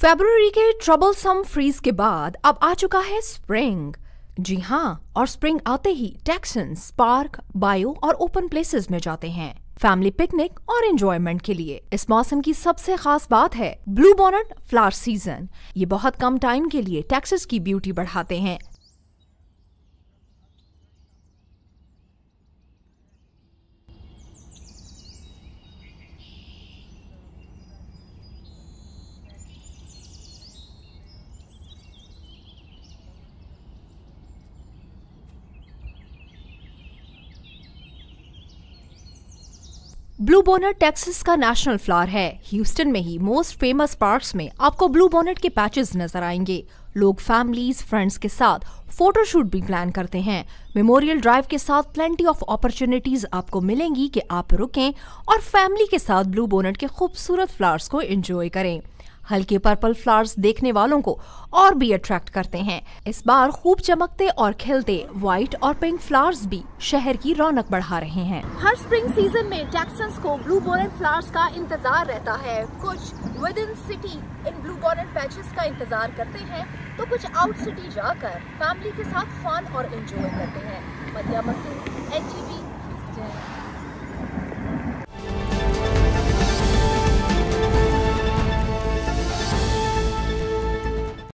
February के trouble सम freeze के बाद अब आ चुका है स्प्रिंग जी हाँ और स्प्रिंग आते ही टैक्सन्स पार्क बायो और ओपन प्लेसेस में जाते हैं। फैमिली पिकनिक और एंजॉयमेंट के लिए। इस मौसम की सबसे खास बात है ब्लू बॉनट फ्लावर सीज़न ये बहुत कम टाइम के लिए टैक्सेस की ब्यूटी बढ़ाते हैं। ब्लू बोनट टेक्सिस का नेशनल फ्लावर है। ह्यूस्टन में ही मोस्ट फ़ेमस पार्क्स में आपको ब्लू बोनट के पैचेस नज़र आएँगे। लोग फैमिलीज़ फ्रेंड्स के साथ फोटोशूट भी प्लान करते हैं। मेमोरियल ड्राइव के साथ प्लेंटी ऑफ़ अपॉर्चुनिटीज़ आपको मिलेंगी कि आप रुकें और फैमिली के साथ ब्लू बोनट के खूबसूरत फ्लावर्स को एंजॉय करें। हल्के पर्पल फ्लावर्स देखने वालों को और भी अट्रैक्ट करते हैं। इस बार खूब चमकते और खिलते व्हाइट और पिंक फ्लावर्स भी शहर की रौनक बढ़ा रहे हैं। हर स्प्रिंग सीज़न में टेक्सन्स को ब्लू बोनेट फ्लावर्स का इंतज़ार रहता है। कुछ विद इन सिटी इन ब्लू बोनेट पैचेस का इंतज़ार करते हैं तो कुछ आउट सिटी जाकर फैमिली के साथ फन और एंजॉय करते हैं। मध्या मस्ती